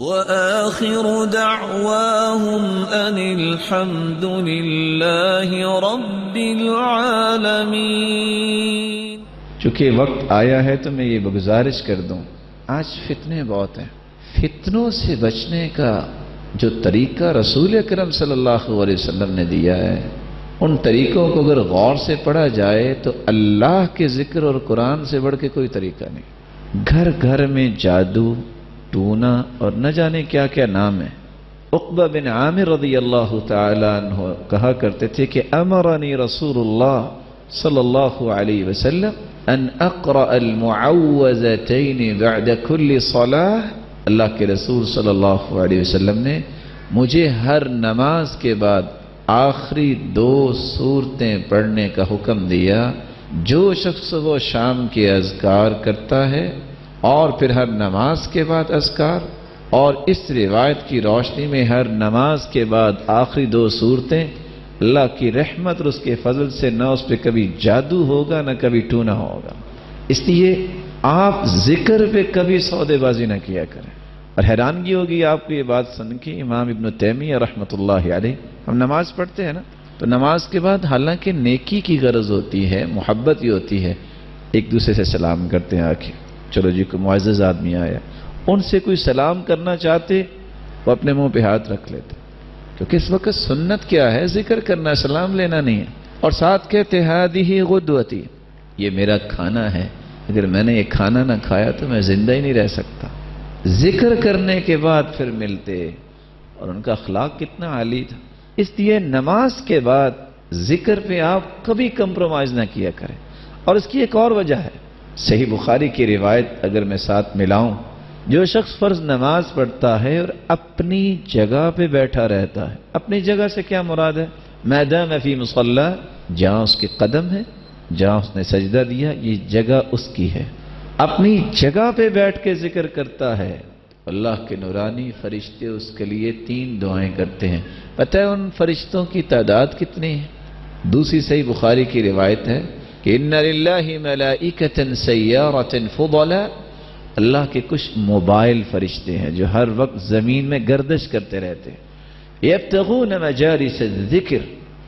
وآخر دعواهم أن الحمد لله رب العالمين. چونکہ وقت آیا ہے تو میں یہ گزارش کر دوں، آج فتنے بہت ہیں۔ فتنوں سے بچنے کا جو طریقہ رسول اکرم صلی اللہ علیہ وسلم نے دیا ہے، ان طریقوں کو اگر غور سے پڑھا جائے تو اللہ کے ذکر اور قرآن سے بڑھ کے کوئی طریقہ نہیں۔ گھر گھر میں جادو ٹونا اور نہ جانے کیا کیا نام ہے۔ اقبہ بن عامر رضی اللہ تعالیٰ عنہ کہا کرتے تھے کہ امرنی رسول اللہ صلی اللہ علیہ وسلم ان اقرأ المعوذتین بعد کل صلاح۔ اللہ کے رسول صلی اللہ علیہ وسلم نے مجھے ہر نماز کے بعد آخری دو صورتیں پڑھنے کا حکم دیا۔ جو شخص وہ شام کے اذکار کرتا ہے اور پھر ہر نماز کے بعد اذکار، اور اس روایت کی روشنی میں ہر نماز کے بعد آخری دو صورتیں، اللہ کی رحمت اور اس کے فضل سے نہ اس پہ کبھی جادو ہوگا، نہ کبھی ٹونا ہوگا۔ اس لیے آپ ذکر پہ کبھی سودے بازی نہ کیا کریں۔ اور حیرانگی ہوگی آپ کو یہ بات سن کے، امام ابن تیمیہ رحمۃ اللہ علیہ، ہم نماز پڑھتے ہیں نا، تو نماز کے بعد حالانکہ نیکی کی غرض ہوتی ہے، محبت ہی ہوتی ہے، ایک دوسرے سے سلام کرتے ہیں آکے چلو جی کوئی معزز آدمی آیا۔ ان سے کوئی سلام کرنا چاہتے، وہ اپنے منہ پہ ہاتھ رکھ لیتے۔ کیونکہ اس وقت سنت کیا ہے، ذکر کرنا، سلام لینا نہیں ہے۔ اور ساتھ کہتے ہادی ہی غدوتی، یہ میرا کھانا ہے۔ اگر میں نے یہ کھانا نہ کھایا تو میں زندہ ہی نہیں رہ سکتا۔ ذکر کرنے کے بعد پھر ملتے۔ اور ان کا اخلاق کتنا عالی تھا۔ اس لیے نماز کے بعد ذکر پہ آپ کبھی کمپرومائز نہ کیا کریں۔ اور اس کی ایک اور وجہ ہے۔ صحیح بخاری کی روایت اگر میں ساتھ ملاؤں، جو شخص فرض نماز پڑھتا ہے اور اپنی جگہ پہ بیٹھا رہتا ہے، اپنی جگہ سے کیا مراد ہے؟ میدان فی مسلح جہاں اس کے قدم ہے، جہاں اس نے سجدہ دیا، یہ جگہ اس کی ہے۔ اپنی جگہ پہ بیٹھ کے ذکر کرتا ہے۔ اللہ کے نورانی فرشتے اس کے لیے تین دعائیں کرتے ہیں۔ پتہ ہے ان فرشتوں کی تعداد کتنی ہے؟ دوسری صحیح بخاری کی روایت ہے کہ ان ملائکتا سیارتا فضلا۔ اللہ کے کچھ موبائل فرشتے ہیں جو ہر وقت زمین میں گردش کرتے رہتے ہیں۔ یبتغون مجالس الذکر،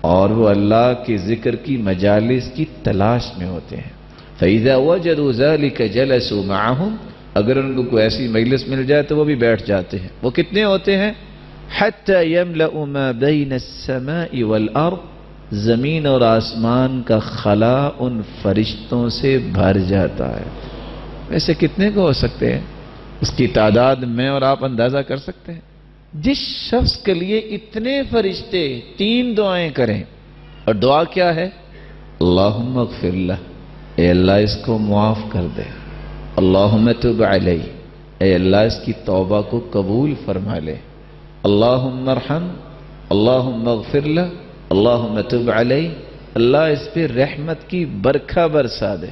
اور وہ اللہ کے ذکر کی مجالس کی تلاش میں ہوتے ہیں۔ فَإِذَا وَجَدُوا ذَلِكَ جَلَسُوا مَعَهُمْ، اگر ان کو کوئی ایسی مجلس مل جائے تو وہ بھی بیٹھ جاتے ہیں۔ وہ کتنے ہوتے ہیں؟ حَتَّى يَمْلَأُ مَا بَيْنَ السَّمَاءِ وَالْأَرْض زمین اور آسمان کا خلا ان فرشتوں سے بھر جاتا ہے۔ ویسے کتنے کو ہو سکتے ہیں؟ اس کی تعداد میں اور آپ اندازہ کر سکتے ہیں۔ جس شخص کے لیے اتنے فرشتے تین دعائیں کریں، اور دعا کیا ہے؟ اللہم اغفر اللہ اے اللہ، اس کو معاف کر دے۔ اللہم تب علیہ۔ اے اللہ، اس کی توبہ کو قبول فرما لے۔ اللہم مرحم اللہم اغفر اللہ اللہم تب علیہ اللہ اس پہ رحمت کی برکھا برسا دے۔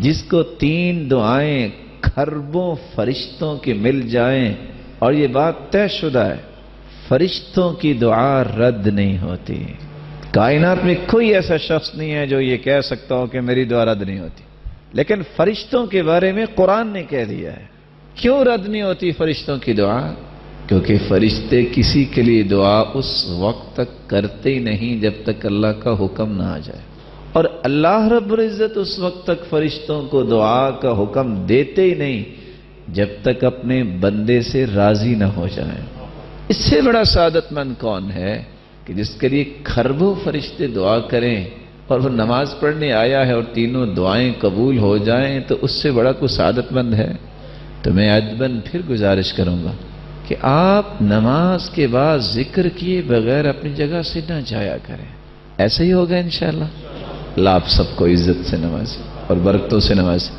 جس کو تین دعائیں خربوں فرشتوں کے مل جائیں، اور یہ بات طے شدہ ہے، فرشتوں کی دعا رد نہیں ہوتی۔ کائنات میں کوئی ایسا شخص نہیں ہے جو یہ کہہ سکتا ہو کہ میری دعا رد نہیں ہوتی۔ لیکن فرشتوں کے بارے میں قرآن نے کہہ دیا ہے۔ کیوں رد نہیں ہوتی فرشتوں کی دعا؟ کیونکہ فرشتے کسی کے لیے دعا اس وقت تک کرتے ہی نہیں جب تک اللہ کا حکم نہ آ جائے۔ اور اللہ رب العزت اس وقت تک فرشتوں کو دعا کا حکم دیتے ہی نہیں جب تک اپنے بندے سے راضی نہ ہو جائیں۔ اس سے بڑا سعادت مند کون ہے کہ جس کے لیے خربوں فرشتے دعا کریں اور وہ نماز پڑھنے آیا ہے اور تینوں دعائیں قبول ہو جائیں تو اس سے بڑا کوئی سعادت مند ہے؟ تو میں ادبن پھر گزارش کروں گا۔ کہ آپ نماز کے بعد ذکر کیے بغیر اپنی جگہ سے نہ جایا کریں۔ ایسے ہی ہوگا انشاءاللہ۔ اللہ آپ سب کو عزت سے نماز اور برکتوں سے نماز